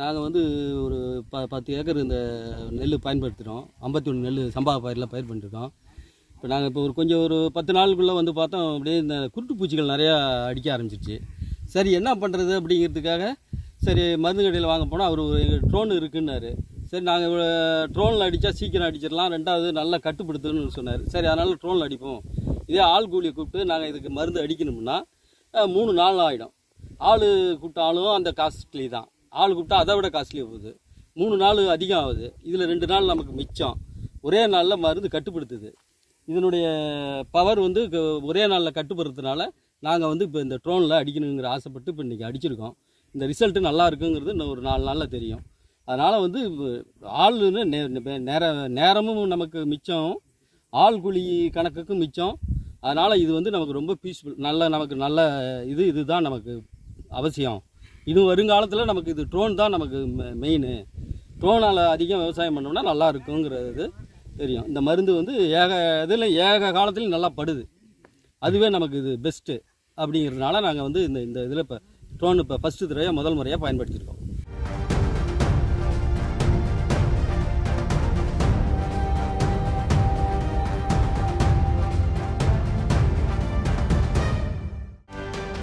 நாங்கள் வந்து ஒரு ப பத்து ஏக்கர் இந்த நெல் பயன்படுத்துகிறோம் ஐம்பத்தி ஒன்று நெல் சம்பா பயிரில் பயிர் பண்ணிருக்கோம். இப்போ நாங்கள் இப்போ ஒரு கொஞ்சம் ஒரு பத்து நாளுக்குள்ளே வந்து பார்த்தோம் அப்படியே இந்த குருட்டு பூச்சிகள் நிறையா அடிக்க ஆரம்பிச்சிருச்சு. சரி என்ன பண்ணுறது அப்படிங்கிறதுக்காக சரி மருந்து கடையில் வாங்க போனால் அவர் எங்கள் ட்ரோன் இருக்குன்னாரு. சரி நாங்கள் ட்ரோனில் அடித்தா சீக்கிரம் அடிச்சிடலாம். ரெண்டாவது நல்லா கட்டுப்படுத்தணும்னு சொன்னார். சரி அதனால் ட்ரோனில் அடிப்போம். இதே ஆள் கூலியை கூப்பிட்டு நாங்கள் இதுக்கு மருந்து அடிக்கணும்னா மூணு நாள் ஆகிடும் ஆள் கூப்பிட்டாலும் அந்த காஸ்ட்லி தான். ஆள் கூப்பிட்டா அதை விட காஸ்ட்லி போகுது. மூணு நாள் அதிகம் ஆகுது இதில் ரெண்டு நாள் நமக்கு மிச்சம். ஒரே நாளில் மருந்து கட்டுப்படுத்துது. இதனுடைய பவர் வந்து க- ஒரே நாளில் கட்டுப்படுறதுனால நாங்கள் வந்து இப்போ இந்த ட்ரோனில் அடிக்கணுங்கிற ஆசைப்பட்டு இப்போ இன்றைக்கி அடிச்சிருக்கோம். இந்த ரிசல்ட்டு நல்லா இருக்குங்கிறது இன்னும் ஒரு நாலு நாளில் தெரியும். அதனால் வந்து ஆளுன்னு நே நேர நேரமும் நமக்கு மிச்சம். ஆள் கூலி கணக்குக்கும் மிச்சம். அதனால் இது வந்து நமக்கு ரொம்ப பீஸ்ஃபுல் நல்ல நமக்கு நல்ல இது இதுதான் நமக்கு அவசியம். இது வருங்காலத்தில் நமக்கு இது ட்ரோன் தான் நமக்கு மெயினு ட்ரோனால் அதிகம் விவசாயம் பண்ணோம்னா நல்லா இருக்குங்கிறது தெரியும். இந்த மருந்து வந்து ஏக இதில் ஏக காலத்துலையும் நல்லா படுது. அதுவே நமக்கு இது பெஸ்ட்டு அப்படிங்கிறதுனால நாங்கள் வந்து இந்த இந்த இதில் இப்போ ட்ரோன் இப்போ ஃபஸ்ட்டு தடவையாக முதல் முறையாக பயன்படுத்தியிருக்கோம்